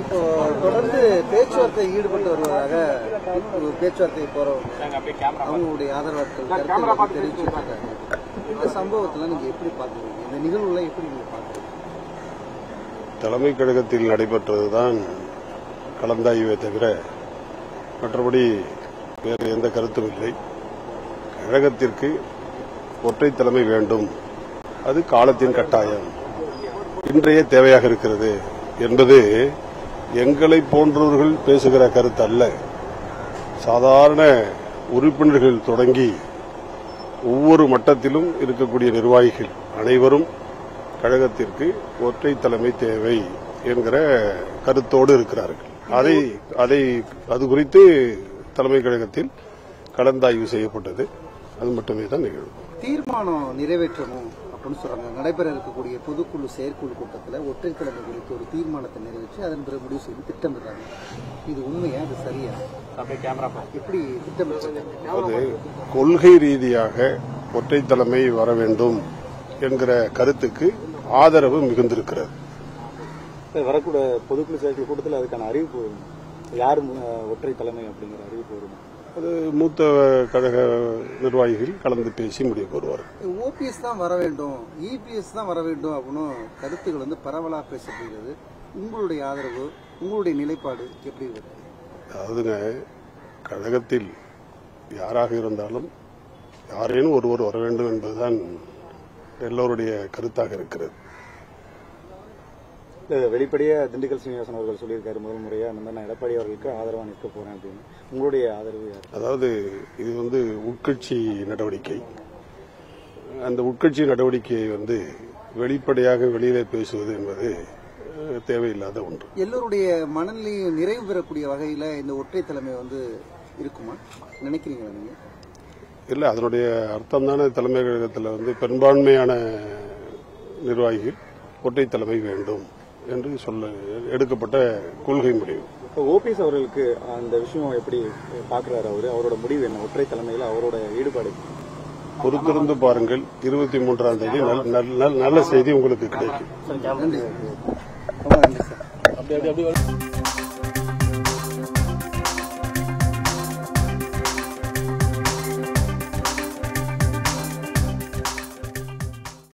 இப்போ தொடர்ந்து பேச்சுவார்த்தை ஈடுபட்டு வருவதாக பேச்சுவார்த்தை போறவங்க அவங்களுடைய ஆதரவாளர்கள் தெரிவிச்சிருக்காங்க. இந்த சம்பவத்துல நீங்க எப்படி பாக்குறீங்க இந்த நிகழ்வுல எப்படி நீங்க பாக்குறீங்க தலைமை கழகத்தில் நடைபெற்றதுதான் கலந்தாய்வே தவிர மற்றபடி வேறு எந்த கருத்தும் இல்லை. கழகத்திற்கு ஒற்றை தலைமை வேண்டும். அது காலத்தின் கட்டாயம். இன்றைய தேவையாக இருக்கிறது என்பது எங்களை போன்றவர்கள் பேசுகிற கருத்து அல்ல சாதாரண உறுப்பினர்கள் தொடங்கி ஒவ்வொரு மட்டத்திலும் இருக்கக்கூடிய நிர்வாகிகள் அனைவரும் கழகத்திற்கு ஒற்றை தலைமை தேவை என்கிற கருத்தோடு இருக்கிறார்கள். அதை அதை அது குறித்து தலைமை கழகத்தில் கலந்தாய்வு செய்யப்பட்டது. அது மட்டுமே தான் நிகழ்வு தீர்மானம் நிறைவேற்றணும் அப்படின்னு சொல்றாங்க. நடைபெற இருக்கக்கூடிய பொதுக்குழு செயற்குழு கூட்டத்துல ஒற்றை தலைமை குறித்து ஒரு தீர்மானத்தை நிறைவேற்றி அதன் பிறகு முடிவு செய்து திட்டமிடுறாங்க. இது உண்மையா? இது சரியா? எப்படி திட்டமிட்டு அது கொள்கை ரீதியாக ஒற்றை தலைமை வர வேண்டும் என்கிற கருத்துக்கு ஆதரவு மிகுந்திருக்கிறது. வரக்கூட பொதுக்குழு செயற்குழு கூட்டத்தில் அதுக்கான அறிவிப்பு வரும்? யார் ஒற்றை தலைமை அப்படிங்கிற அறிவிப்பு வரும்? அது மூத்த கழக நிர்வாகிகள் கலந்து பேசி முடிவு வருவார்கள் ஓபிஎஸ் தான் வர வேண்டும். இபிஎஸ் தான் வர வேண்டும் அப்படின்னு கருத்துக்கள் வந்து பரவலா பேசப்படுகிறது. உங்களுடைய ஆதரவு உங்களுடைய நிலைப்பாடு எப்படி இருக்கு? அதாவதுங்க கழகத்தில் யாராக இருந்தாலும் யாரேனும் ஒருவர் வர வேண்டும் என்பதுதான் எல்லோருடைய கருத்தாக இருக்கிறது. இல்ல, வெளிப்படையா திண்டுக்கல் சீனிவாசன் அவர்கள் சொல்லியிருக்காரு முதல் முறையா அந்த மாதிரி நான் எடப்பாடி அவர்களுக்கு ஆதரவா நிற்க போறேன் அப்படின்னு. உங்களுடைய ஆதரவு யார்? அதாவது இது வந்து உட்கட்சி நடவடிக்கை. அந்த உட்கட்சி நடவடிக்கையை வந்து வெளிப்படையாக வெளியிலே பேசுவது என்பது தேவையில்லாத ஒன்று. எல்லோருடைய மனநிலையும் நிறைவு பெறக்கூடிய வகையில இந்த ஒற்றை தலைமை வந்து இருக்குமா? நினைக்கிறீங்களா நீங்க? இல்லை அதனுடைய அர்த்தம் தானே தலைமை கழகத்தில் வந்து பெரும்பான்மையான நிர்வாகிகள் ஒற்றை தலைமை வேண்டும். என்று சொல்ல எடுக்கப்பட்ட கொள்கை முடிவு. இப்போ ஓபிஎஸ் அவர்களுக்கு அந்த விஷயம் எப்படி பாக்குறாரு அவரு? அவரோட முடிவு என்ன? ஒற்றை தலைமையில அவரோட ஈடுபாடு பொறுத்திருந்து பாருங்கள் இருபத்தி மூன்றாம் தேதி நல்ல- நல்ல நல்ல செய்தி உங்களுக்கு கிடைக்கும்.